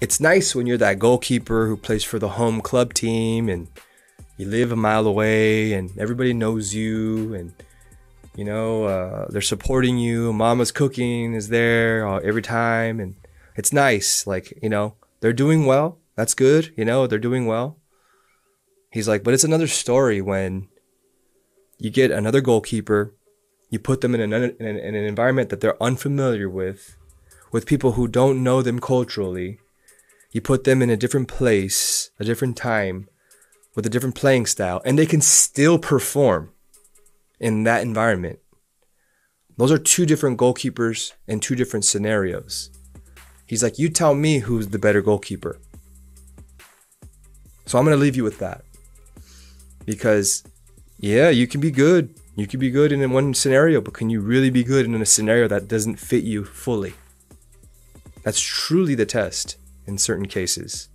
it's nice when you're that goalkeeper who plays for the home club team and you live a mile away and everybody knows you and you know uh, they're supporting you. Mama's cooking is there every time and it's nice. Like you know they're doing well. That's good. You know they're doing well. He's like but it's another story when you get another goalkeeper you put them in an, in an environment that they're unfamiliar with with people who don't know them culturally you put them in a different place a different time with a different playing style and they can still perform in that environment. Those are two different goalkeepers and two different scenarios. He's like, You tell me who's the better goalkeeper. So I'm going to leave you with that. Because, yeah, you can be good. You can be good in one scenario, but can you really be good in a scenario that doesn't fit you fully? That's truly the test in certain cases.